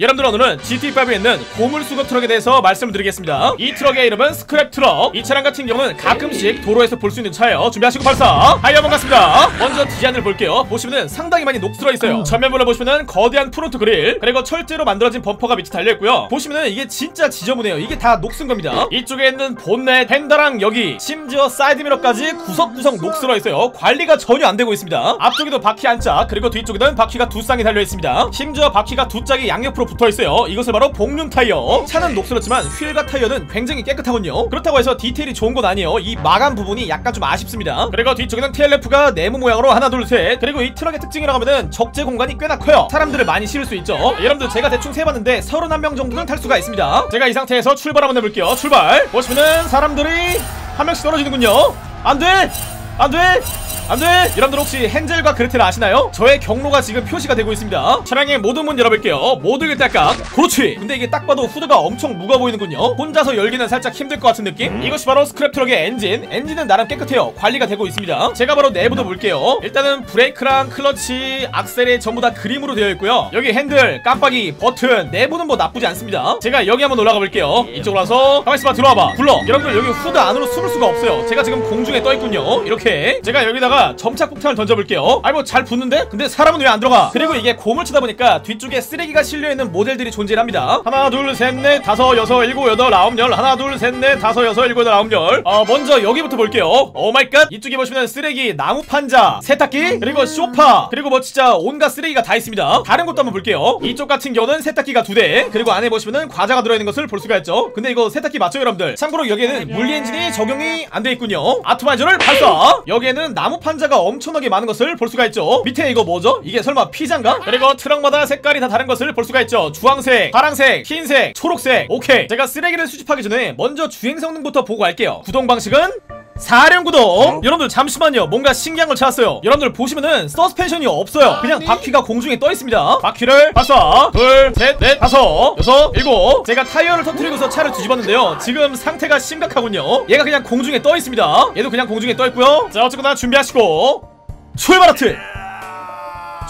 여러분들 오늘은 GTA5에 있는 고물 수거 트럭에 대해서 말씀을 드리겠습니다. 이 트럭의 이름은 스크랩 트럭. 이 차량 같은 경우는 가끔씩 도로에서 볼 수 있는 차예요. 준비하시고 발사. 하이어 반갑습니다. 먼저 디자인을 볼게요. 보시면은 상당히 많이 녹슬어 있어요. 전면부를 보시면은 거대한 front grille 그리고 철제로 만들어진 범퍼가 밑에 달려 있고요. 보시면은 이게 진짜 지저분해요. 이게 다 녹슨 겁니다. 이쪽에 있는 본넷, 펜더랑 여기 심지어 사이드 미러까지 구석구석 녹슬어 있어요. 관리가 전혀 안 되고 있습니다. 앞쪽에도 바퀴 한 짝, 그리고 뒤쪽에는 바퀴가 두 쌍이 달려 있습니다. 심지어 바퀴가 두 짝이 양옆으로 붙어 있어요. 이것을 바로 복륜 타이어. 차는 녹슬었지만 휠과 타이어는 굉장히 깨끗하군요. 그렇다고 해서 디테일이 좋은 건 아니에요. 이 마감 부분이 약간 좀 아쉽습니다. 그리고 뒤쪽에는 TLF가 네모 모양으로 하나 둘 셋. 그리고 이 트럭의 특징이라고 하면은 적재 공간이 꽤나 커요. 사람들을 많이 실을 수 있죠. 여러분들 제가 대충 세봤는데 31명 정도는 탈 수가 있습니다. 제가 이 상태에서 출발 한번 해볼게요. 출발. 보시면은 사람들이 한 명씩 떨어지는군요. 안 돼! 안 돼! 안돼! 여러분들 혹시 헨젤과 그레텔 아시나요? 저의 경로가 지금 표시가 되고 있습니다. 차량의 모든 문 열어볼게요. 모두 일단깍 그렇지! 근데 이게 딱 봐도 후드가 엄청 무거워 보이는군요. 혼자서 열기는 살짝 힘들 것 같은 느낌? 이것이 바로 스크랩 트럭의 엔진. 엔진은 나름 깨끗해요. 관리가 되고 있습니다. 제가 바로 내부도 볼게요. 일단은 브레이크랑 클러치, 악셀이 전부 다 그림으로 되어 있고요. 여기 핸들, 깜빡이, 버튼. 내부는 뭐 나쁘지 않습니다. 제가 여기 한번 올라가 볼게요. 이쪽으로 와서 가만있어 봐. 들어와봐. 불러. 여러분들 여기 후드 안으로 숨을 수가 없어요. 제가 지금 공중에 떠있군요. 이렇게. 제가 여기다가 점착 폭탄을 던져볼게요. 아이 뭐잘 붙는데? 근데 사람은 왜 안 들어가? 그리고 이게 고물차다 보니까 뒤쪽에 쓰레기가 실려있는 모델들이 존재합니다. 하나 둘 셋 넷 다섯 여섯 일곱 여덟 아홉 열. 하나 둘 셋 넷 다섯 여섯 일곱 여덟 아홉 열어 먼저 여기부터 볼게요. Oh my god. 이쪽에 보시면 쓰레기 나무 판자 세탁기 그리고 쇼파 그리고 뭐 진짜 온갖 쓰레기가 다 있습니다. 다른 것도 한번 볼게요. 이쪽 같은 경우는 세탁기가 두대 그리고 안에 보시면은 과자가 들어있는 것을 볼 수가 있죠. 근데 이거 세탁기 맞죠 여러분들? 참고로 여기에는 물리 엔진이 적용이 안 돼 있군요. 아토마이저를 발사. 여기에는 나무 판자가 엄청나게 많은 것을 볼 수가 있죠. 밑에 이거 뭐죠? 이게 설마 피자인가? 그리고 트럭마다 색깔이 다 다른 것을 볼 수가 있죠. 주황색, 파랑색, 흰색, 초록색. 오케이. 제가 쓰레기를 수집하기 전에 먼저 주행 성능부터 보고 갈게요. 구동 방식은 사령구동 여러분들 잠시만요. 뭔가 신기한 걸 찾았어요. 여러분들 보시면은 서스펜션이 없어요. 그냥 바퀴가 공중에 떠 있습니다. 바퀴를 발사 둘셋넷 다섯 여섯 일곱. 제가 타이어를 터트리고서 차를 뒤집었는데요. 지금 상태가 심각하군요. 얘가 그냥 공중에 떠 있습니다. 얘도 그냥 공중에 떠 있고요. 자 어쨌거나 준비하시고. 출발 하트.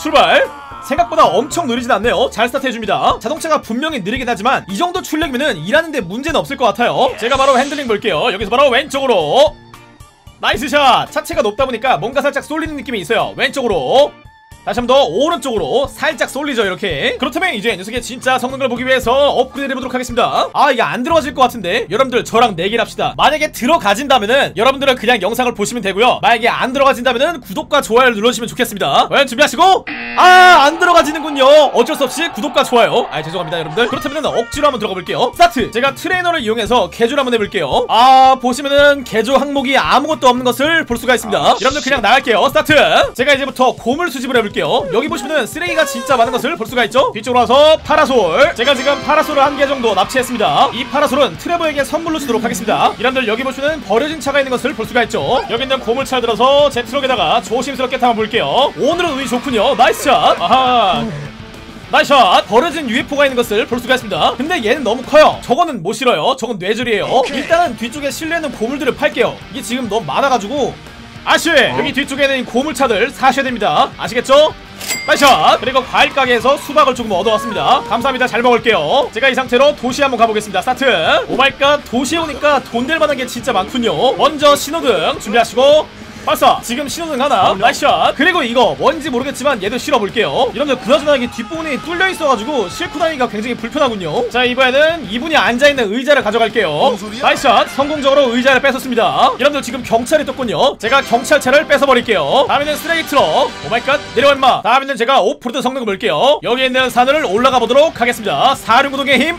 출발. 생각보다 엄청 느리진 않네요. 잘 스타트해줍니다. 자동차가 분명히 느리긴 하지만 이 정도 출력이면은 일하는데 문제는 없을 것 같아요. 제가 바로 핸들링 볼게요. 여기서 바로 왼쪽으로 nice shot! 차체가 높다 보니까 뭔가 살짝 쏠리는 느낌이 있어요 왼쪽으로 다시 한 번 더 오른쪽으로 살짝 쏠리죠 이렇게. 그렇다면 이제 녀석의 진짜 성능을 보기 위해서 업그레이드 해보도록 하겠습니다. 아 이게 안 들어가질 것 같은데? 여러분들 저랑 내기를 합시다. 만약에 들어가진다면은 여러분들은 그냥 영상을 보시면 되고요. 만약에 안 들어가진다면은 구독과 좋아요를 눌러주시면 좋겠습니다. 왜 준비하시고? 아 안 들어가지는군요. 어쩔 수 없이 구독과 좋아요. 아 죄송합니다 여러분들. 그렇다면 억지로 한번 들어가 볼게요. 스타트! 제가 트레이너를 이용해서 개조를 한번 해볼게요. 아 보시면은 개조 항목이 아무것도 없는 것을 볼 수가 있습니다. 여러분들 그냥 나갈게요. 스타트! 제가 이제부터 고물 수집을 해볼게요 볼게요. 여기 보시면은 쓰레기가 진짜 많은 것을 볼 수가 있죠. 뒤쪽으로 와서 파라솔. 제가 지금 파라솔을 한 개 정도 납치했습니다. 이 파라솔은 트레버에게 선물로 주도록 하겠습니다. 여러분들 여기 보시면 버려진 차가 있는 것을 볼 수가 있죠. 여기 있는 고물차를 들어서 제 트럭에다가 조심스럽게 담아볼게요. 오늘은 운이 좋군요. Nice shot. 아하. Nice shot. 버려진 UFO가 있는 것을 볼 수가 있습니다. 근데 얘는 너무 커요. 저거는 못 실어요. 저건 뇌절이에요. 일단은 뒤쪽에 실려있는 고물들을 팔게요. 이게 지금 너무 많아가지고 아쉬! 여기 뒤쪽에는 고물차들 사셔야 됩니다. 아시겠죠? Nice shot! 그리고 과일 가게에서 수박을 조금 얻어왔습니다. 감사합니다. 잘 먹을게요. 제가 이 상태로 도시 한번 가보겠습니다. 스타트! Oh my god 도시에 오니까 돈 될 만한 게 진짜 많군요. 먼저 신호등 준비하시고 발사 지금 신호등 하나. Nice shot. 그리고 이거 뭔지 모르겠지만 얘도 실어볼게요. 여러분들 그나저나 이게 뒷부분이 뚫려있어가지고 싣고 다니기가 굉장히 불편하군요. 자 이번에는 이분이 앉아있는 의자를 가져갈게요. Nice shot. 성공적으로 의자를 뺏었습니다. 여러분들 지금 경찰이 떴군요. 제가 경찰차를 뺏어버릴게요. 다음에는 쓰레기 트럭. Oh my god. 내려와 임마. 다음에는 제가 오프로드 성능을 볼게요. 여기 있는 산을 올라가 보도록 하겠습니다. 사륜구동의 힘.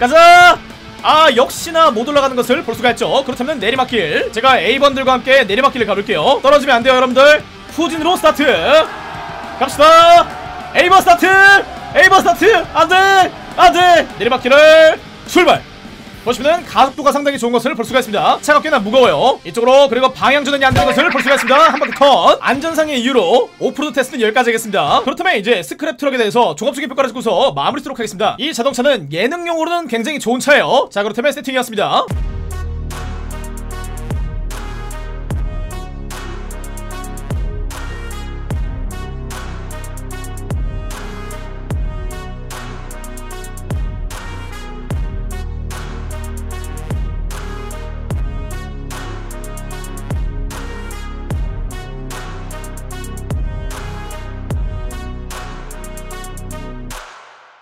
가자 아 역시나 못 올라가는 것을 볼 수가 있죠. 그렇다면 내리막길. 제가 A번들과 함께 내리막길을 가볼게요. 떨어지면 안 돼요 여러분들. 후진으로 스타트. 갑시다. A번 스타트. A번 스타트. 안돼. 안돼. 내리막길을 출발 보시면은 가속도가 상당히 좋은 것을 볼 수가 있습니다. 차가 꽤나 무거워요. 이쪽으로 그리고 방향 전환이 안 되는 것을 볼 수가 있습니다. 한 바퀴 턴. 안전상의 이유로 오프로드 테스트는 여기까지 하겠습니다. 그렇다면 이제 스크랩 트럭에 대해서 종합적인 평가를 듣고서 마무리 하도록 하겠습니다. 이 자동차는 예능용으로는 굉장히 좋은 차예요. 자 그렇다면 세팅이었습니다